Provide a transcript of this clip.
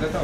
Готово.